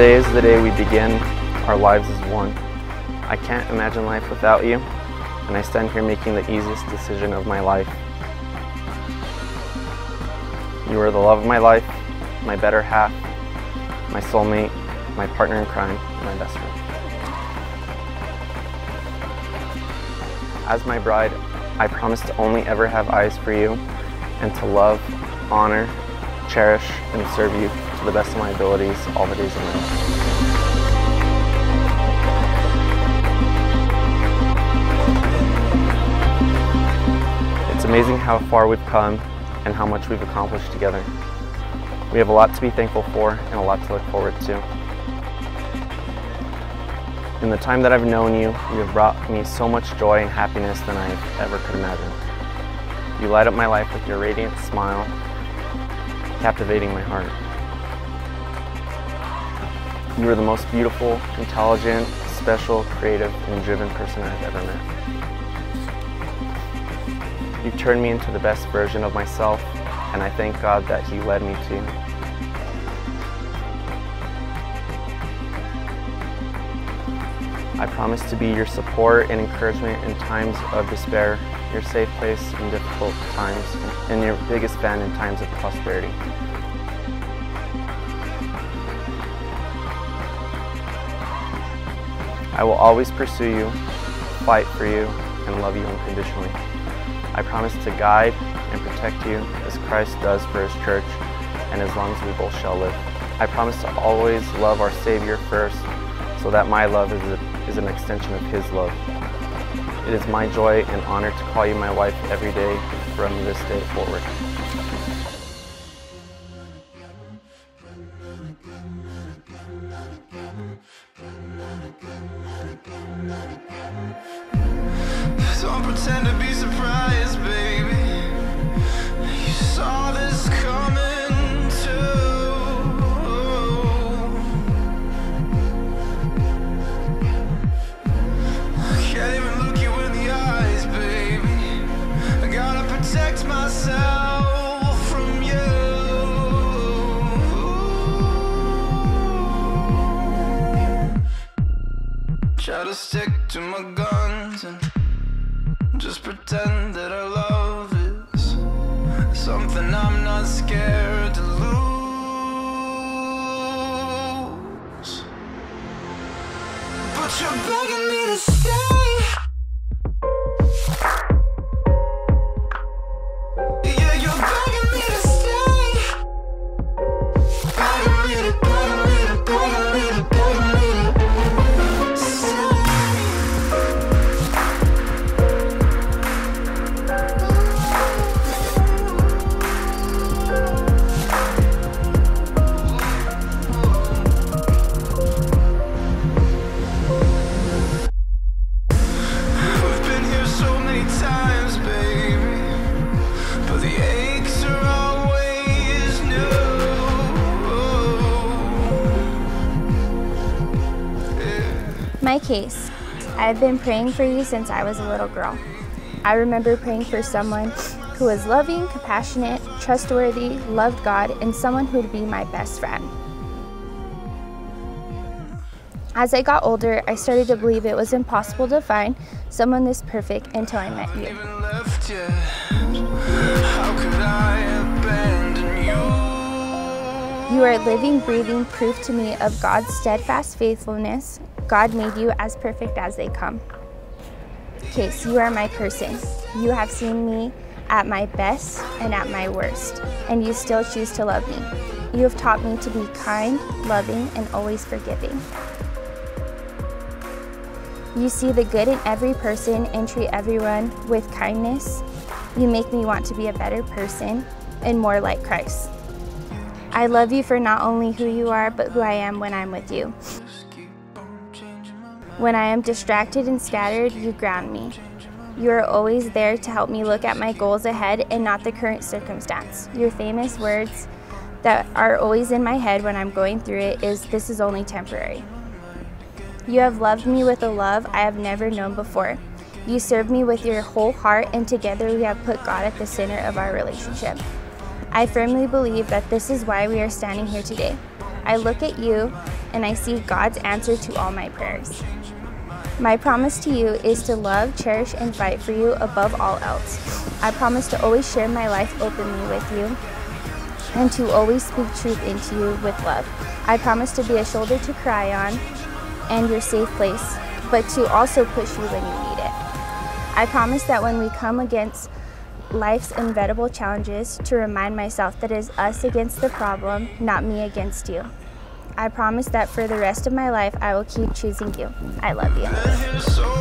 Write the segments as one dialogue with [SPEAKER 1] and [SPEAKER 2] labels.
[SPEAKER 1] Today is the day we begin our lives as one. I can't imagine life without you, and I stand here making the easiest decision of my life. You are the love of my life, my better half, my soulmate, my partner in crime, and my best friend. As my bride, I promise to only ever have eyes for you and to love, honor, cherish, and serve you to the best of my abilities all the days of my life. It's amazing how far we've come and how much we've accomplished together. We have a lot to be thankful for and a lot to look forward to. In the time that I've known you, you have brought me so much joy and happiness than I ever could imagine. You light up my life with your radiant smile, captivating my heart. You are the most beautiful, intelligent, special, creative, and driven person I've ever met. You've turned me into the best version of myself, and I thank God that He led me to you. I promise to be your support and encouragement in times of despair, your safe place in difficult times, and your biggest fan in times of prosperity. I will always pursue you, fight for you, and love you unconditionally. I promise to guide and protect you as Christ does for his church and as long as we both shall live. I promise to always love our Savior first so that my love is, a, is an extension of his love. It is my joy and honor to call you my wife every day from this day forward.
[SPEAKER 2] Pretend to be surprised, baby. You saw this coming too. I can't even look you in the eyes, baby. I gotta protect myself from you. Try to stick to my just pretend that our love is something I'm not scared
[SPEAKER 3] My case. I've been praying for you since I was a little girl. I remember praying for someone who was loving, compassionate, trustworthy, loved God, and someone who would be my best friend. As I got older, I started to believe it was impossible to find someone this perfect until I met you.
[SPEAKER 2] Even left you. How could I abandon you?
[SPEAKER 3] You are living, breathing proof to me of God's steadfast faithfulness. God made you as perfect as they come. Case, you are my person. You have seen me at my best and at my worst, and you still choose to love me. You have taught me to be kind, loving, and always forgiving. You see the good in every person and treat everyone with kindness. You make me want to be a better person and more like Christ. I love you for not only who you are, but who I am when I'm with you. When I am distracted and scattered, you ground me. You are always there to help me look at my goals ahead and not the current circumstance. Your famous words that are always in my head when I'm going through it is this is only temporary. You have loved me with a love I have never known before. You serve me with your whole heart, and together we have put God at the center of our relationship. I firmly believe that this is why we are standing here today. I look at you and I see God's answer to all my prayers. My promise to you is to love, cherish, and fight for you above all else. I promise to always share my life openly with you and to always speak truth into you with love. I promise to be a shoulder to cry on and your safe place, but to also push you when you need it. I promise that when we come against life's inevitable challenges, to remind myself that it is us against the problem, not me against you. I promise that for the rest of my life, I will keep choosing you. I love you.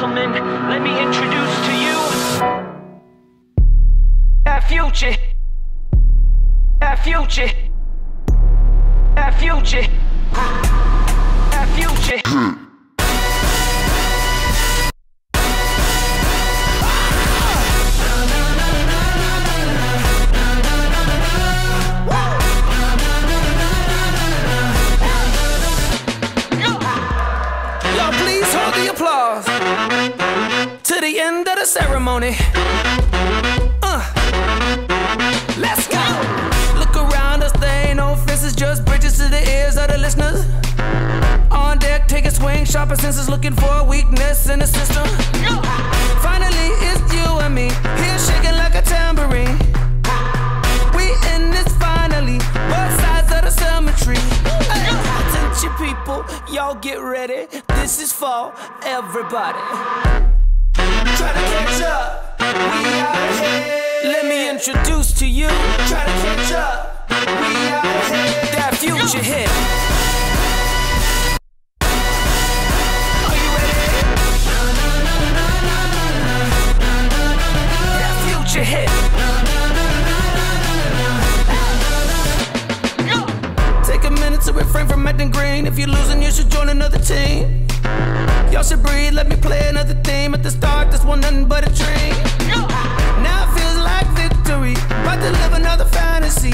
[SPEAKER 4] Gentlemen, let me introduce to you our future. Our future. Our future.
[SPEAKER 5] Ceremony. Uh, let's go. Look around us, there ain't no fences, just bridges to the ears of the listeners. On deck, take a swing, sharper senses, looking for a weakness in the system. Finally, it's you and me, here shaking like a tambourine. We in this finally, both sides of the cemetery. Attention people, y'all get ready. This is for everybody. Try to catch up, we out ahead. Let me introduce to you. Try to catch up, we out ahead. That future hit. Are you ready? That future hit. Take a minute to refrain from acting green. If you're losing, you should join another team. Y'all should breathe, let me play another theme. At the start, this one nothing but a dream. Now it feels like victory. About to live another fantasy.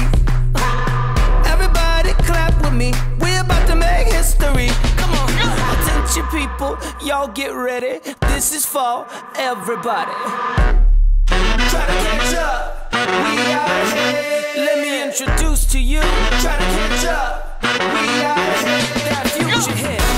[SPEAKER 5] Everybody clap with me. We're about to make history. Come on. Attention, people. Y'all get ready. This is for everybody. Try to catch up. We out ahead. Let me introduce to you. Try to catch up. We out ahead. That future hit.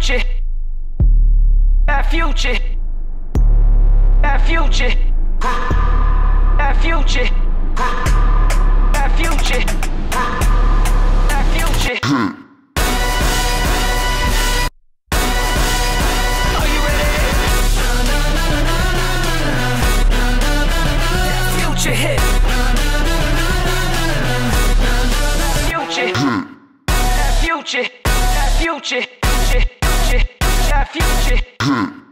[SPEAKER 4] Future. Our future. Our future. Our future. Our future. Our future. Are you ready? That future. That future. That future. Hmm. Future. Future. That future.